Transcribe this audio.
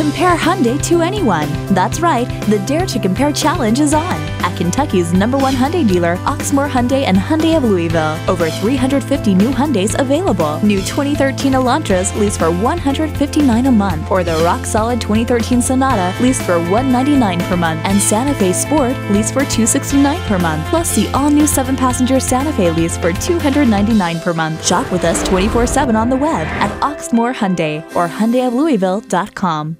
Compare Hyundai to anyone. That's right, the Dare to Compare challenge is on at Kentucky's number one Hyundai dealer, Oxmoor Hyundai and Hyundai of Louisville. Over 350 new Hyundais available. New 2013 Elantras lease for 159 a month, or the rock solid 2013 Sonata lease for 199 per month, and Santa Fe Sport lease for 269 per month. Plus the all-new seven-passenger Santa Fe lease for 299 per month. Shop with us 24/7 on the web at Oxmoor Hyundai or HyundaiofLouisville.com.